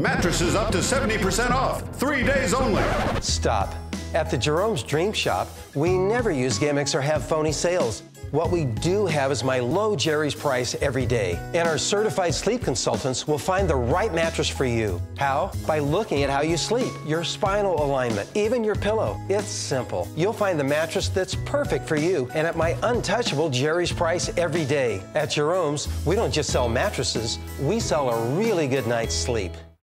Mattresses up to 70% off, three days only. Stop. At the Jerome's Dream Shop, we never use gimmicks or have phony sales. What we do have is my low Jerry's price every day. And our certified sleep consultants will find the right mattress for you. How? By looking at how you sleep, your spinal alignment, even your pillow. It's simple. You'll find the mattress that's perfect for you and at my untouchable Jerry's price every day. At Jerome's, we don't just sell mattresses, we sell a really good night's sleep.